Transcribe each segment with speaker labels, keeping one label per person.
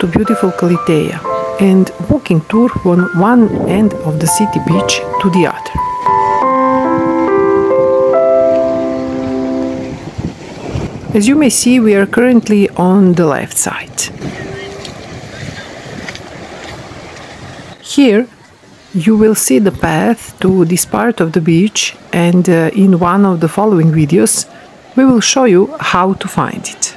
Speaker 1: To beautiful Kallithea and walking tour from one end of the city beach to the other. As you may see, we are currently on the left side. Here you will see the path to this part of the beach and uh, in one of the following videos we will show you how to find it.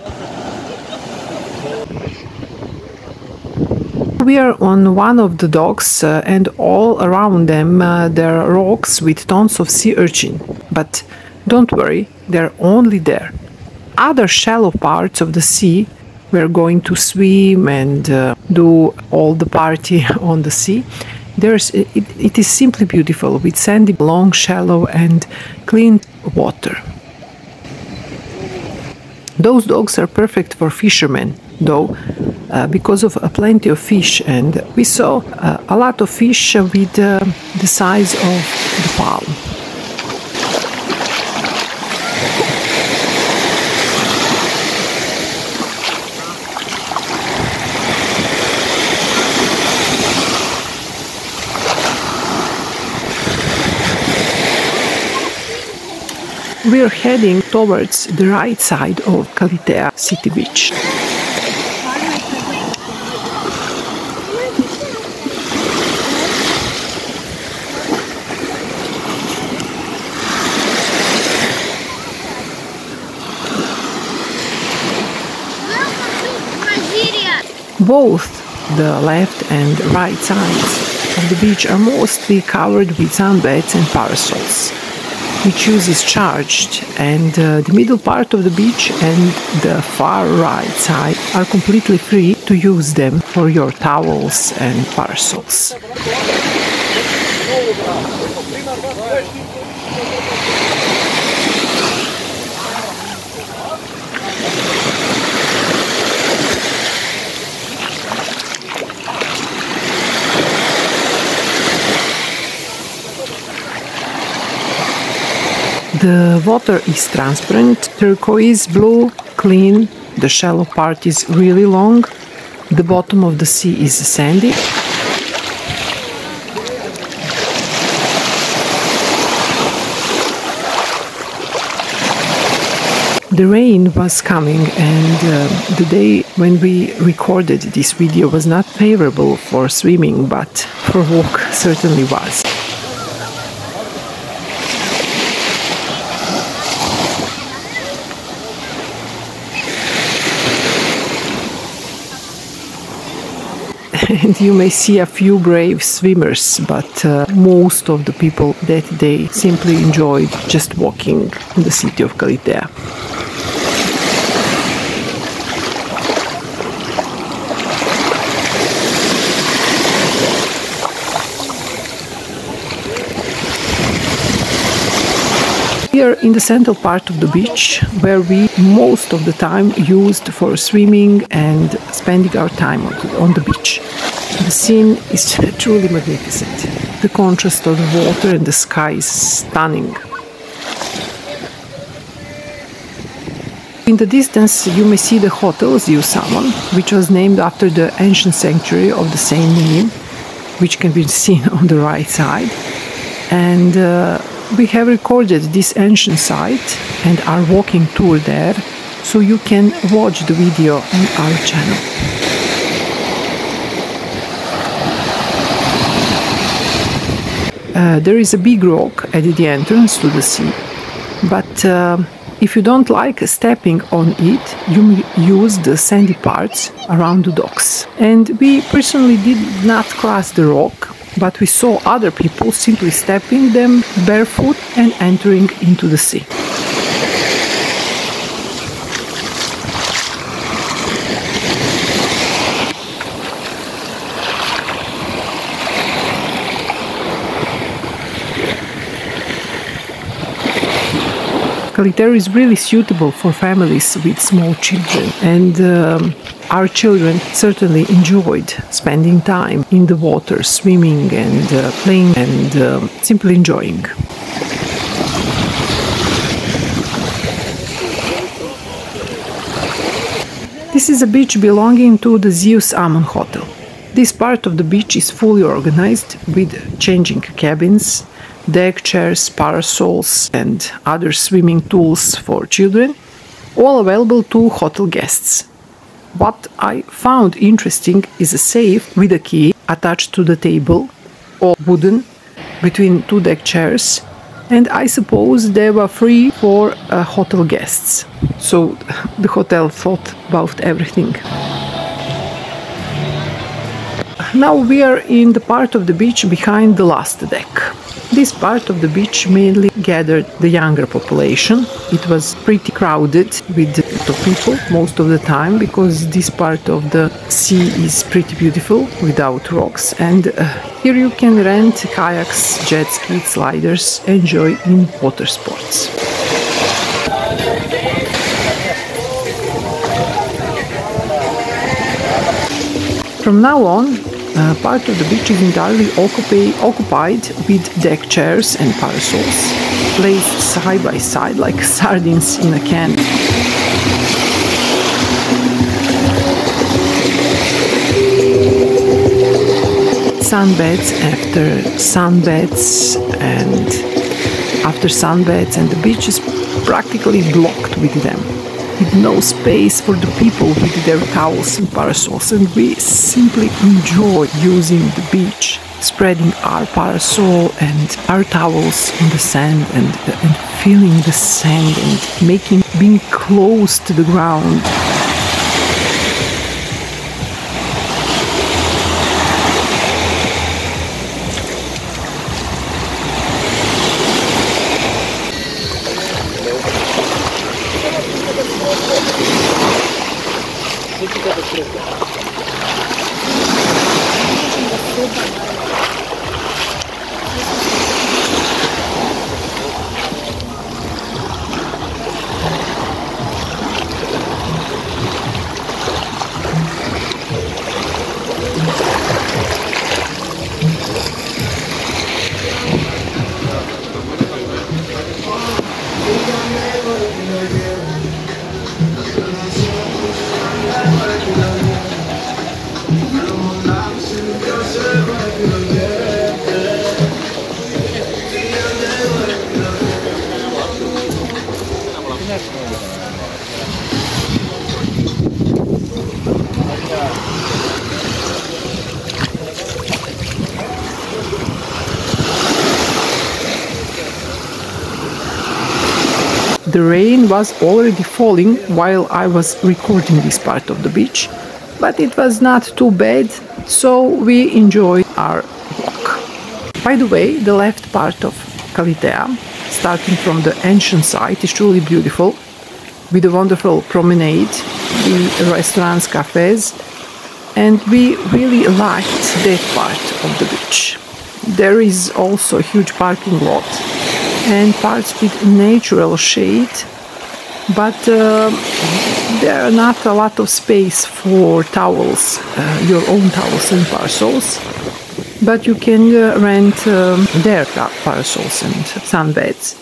Speaker 1: We are on one of the docks uh, and all around them uh, there are rocks with tons of sea urchin. But don't worry, they're only there. Other shallow parts of the sea we're going to swim and uh, do all the party on the sea. There's it, it is simply beautiful with sandy, long, shallow, and clean water. Those dogs are perfect for fishermen, though, because of uh, plenty of fish, and we saw uh, a lot of fish with uh, the size of the palm. We are heading towards the right side of Kallithea city beach. Both the left and right sides of the beach are mostly covered with sunbeds and parasols which is charged and uh, the middle part of the beach and the far right side are completely free to use them for your towels and parasols. The water is transparent, turquoise blue, clean. The shallow part is really long. The bottom of the sea is sandy. The rain was coming, and uh, the day when we recorded this video was not favorable for swimming, but for walk certainly was. And you may see a few brave swimmers, but uh, most of the people that day simply enjoyed just walking in the city of Kallithea. We are in the central part of the beach where we most of the time used for swimming and spending our time on the beach. The scene is truly magnificent. The contrast of the water and the sky is stunning. In the distance, you may see the Hotel Zeus Ammon, which was named after the ancient sanctuary of the same name, which can be seen on the right side. And uh, we have recorded this ancient site and are walking tour there, so you can watch the video on our channel. Uh, there is a big rock at the entrance to the sea, but uh, if you don't like stepping on it, you use the sandy parts around the docks. And we personally did not cross the rock but we saw other people simply stepping them barefoot and entering into the sea. Kallithea is really suitable for families with small children and um, our children certainly enjoyed spending time in the water, swimming and uh, playing and uh, simply enjoying. This is a beach belonging to the Zeus Ammon Hotel. This part of the beach is fully organized with changing cabins, deck chairs, parasols, and other swimming tools for children, all available to hotel guests. What I found interesting is a safe with a key attached to the table, all wooden, between two deck chairs, and I suppose they were free for uh, hotel guests. So the hotel thought about everything. Now we are in the part of the beach behind the last deck. This part of the beach mainly gathered the younger population. It was pretty crowded with people most of the time because this part of the sea is pretty beautiful without rocks and uh, here you can rent kayaks, jet skis, sliders, enjoy in water sports. From now on, uh, part of the beach is entirely occupy, occupied with deck chairs and parasols, placed side by side like sardines in a can. Sunbeds after sunbeds and after sunbeds and the beach is practically blocked with them with no space for the people with their towels and parasols, and we simply enjoy using the beach, spreading our parasol and our towels on the sand and, and feeling the sand and making being close to the ground 方しろと。The rain was already falling while I was recording this part of the beach, but it was not too bad, so we enjoyed our walk. By the way, the left part of Kallithea, starting from the ancient site, is truly beautiful, with a wonderful promenade, the restaurants, cafes, and we really liked that part of the beach. There is also a huge parking lot and parts with natural shade but uh, there are not a lot of space for towels uh, your own towels and parasols but you can uh, rent um, their parasols and sunbeds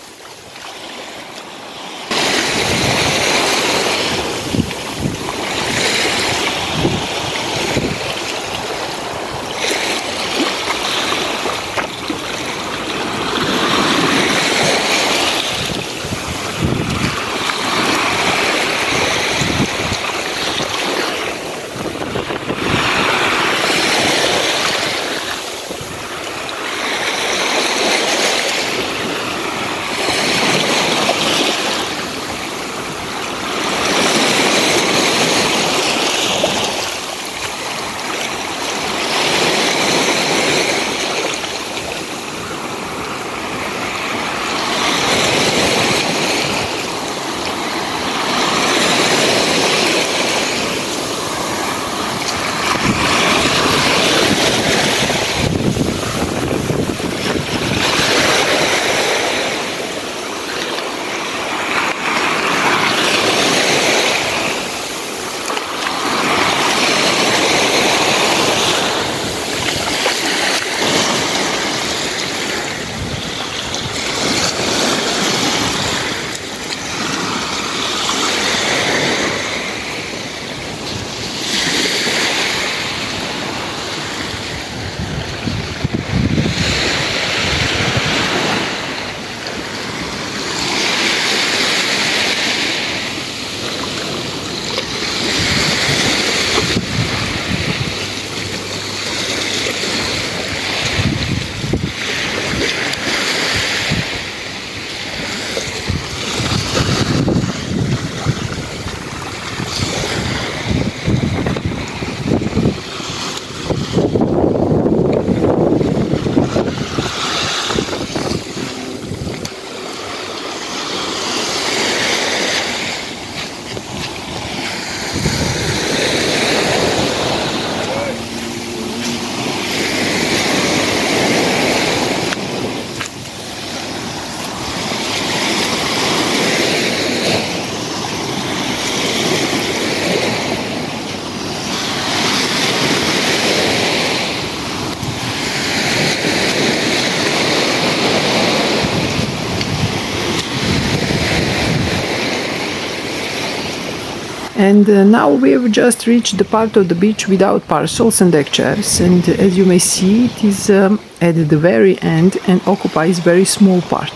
Speaker 1: And uh, now we have just reached the part of the beach without parcels and deck chairs. And uh, as you may see, it is um, at the very end and occupies very small part.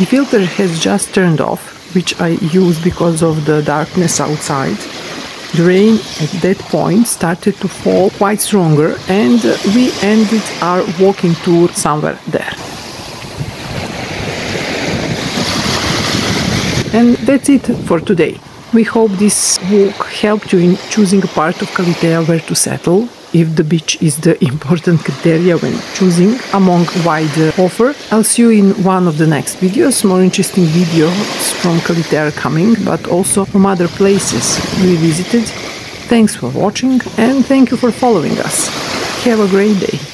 Speaker 1: The filter has just turned off, which I use because of the darkness outside. The rain at that point started to fall quite stronger and we ended our walking tour somewhere there. And that's it for today. We hope this walk helped you in choosing a part of Kallithea where to settle. If the beach is the important criteria when choosing among wide offer, I'll see you in one of the next videos. More interesting videos from Kallithea coming, but also from other places we visited. Thanks for watching and thank you for following us. Have a great day.